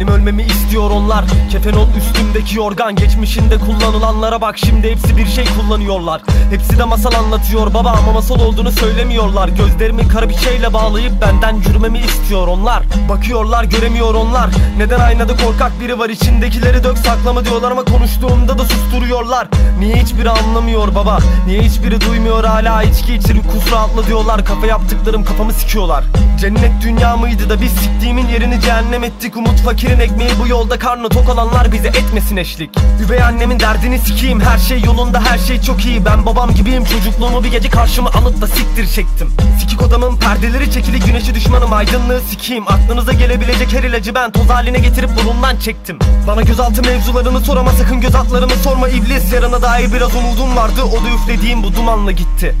benim ölmemi istiyor onlar. Kefen ol üstümdeki yorgan. Geçmişinde kullanılanlara bak şimdi hepsi bir şey kullanıyorlar. Hepsi de masal anlatıyor baba ama masal olduğunu söylemiyorlar. Gözlerimi kara bir şeyle bağlayıp benden yürümemi istiyor onlar. Bakıyorlar göremiyor onlar. Neden aynada korkak biri var? İçindekileri dök saklama diyorlar ama konuştuğumda da susturuyorlar. Niye hiçbiri anlamıyor baba? Niye hiçbiri duymuyor? Hala içki içirip kusura atla diyorlar. Kafa yaptıklarım kafamı sikiyorlar. Cennet dünya mıydı da biz siktiğimin yerini cehennem ettik. Umut fakirin ekmeği bu yolda karnı tok olanlar bize etmesin eşlik. Üvey annemin derdini sikeyim. Her şey yolunda her şey çok iyi. Ben babam gibiyim. Çocukluğumu bir gece karşıma alıp da siktir çektim. Sikik odamın perdeleri çekili. Güneşi düşmanım aydınlığı sikeyim. Aklınıza gelebilecek her ilacı ben toz haline getirip burundan çektim. Bana gözaltı mevzularını sor ama sakın göz altlarımı sorma iblis. Yarına dair biraz umudum vardı. O da üflediğim bu dumanla gitti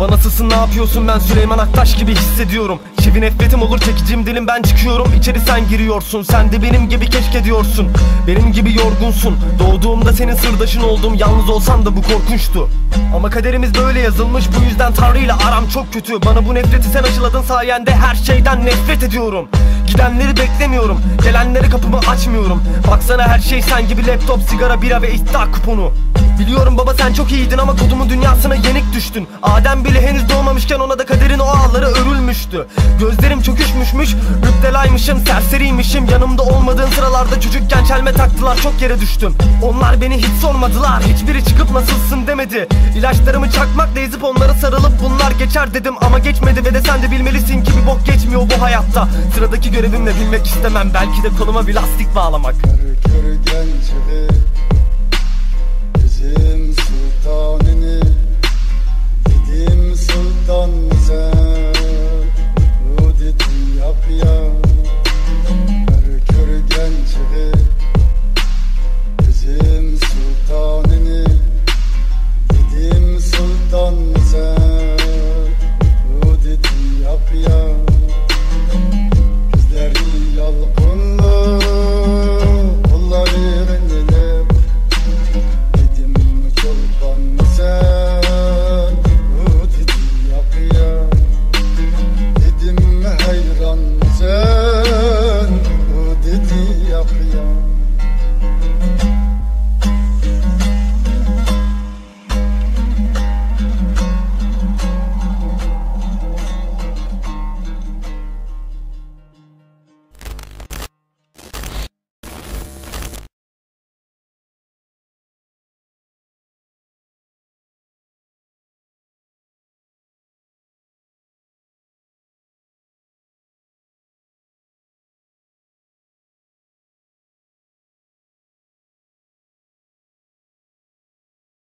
Baba nasılsın ne yapıyorsun? Ben Süleyman Aktaş gibi hissediyorum. Şivi nefretim olur çekicim dilim. Ben çıkıyorum içeri sen giriyorsun. Sen de benim gibi keşke diyorsun. Benim gibi yorgunsun. Doğduğumda senin sırdaşın oldum. Yalnız olsam da bu korkunçtu. Ama kaderimiz böyle yazılmış. Bu yüzden Tanrı ile aram çok kötü. Bana bu nefreti sen aşıladın. Sayende Her şeyden nefret ediyorum. Gidenleri beklemiyorum. Gelenleri kapımı açmıyorum. Baksana her şey sen gibi laptop, sigara, bira ve iddia kuponu Biliyorum baba sen çok iyiydin ama kodumun dünyasına yenik düştün. Adem bile henüz doğmamışken ona da kaderin o ağları örülmüştü. Gözlerim çöküşmüşmüş, müptelaymışım, serseriymişim. Yanımda olmadığın sıralarda çocukken çelme taktılar çok yere düştüm. Onlar beni hiç sormadılar, hiçbiri çıkıp nasılsın demedi. İlaçlarımı çakmakla ezip onlara sarılıp bunlar geçer dedim. Ama geçmedi ve de sen de bilmelisin ki bir bok geçmiyor bu hayatta. Sıradaki görevimle bilmek istemem belki de koluma bir lastik bağlamak. Kör kör gençliği Yedim sultanını Yedim sultanını